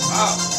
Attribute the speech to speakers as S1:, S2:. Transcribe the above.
S1: Wow.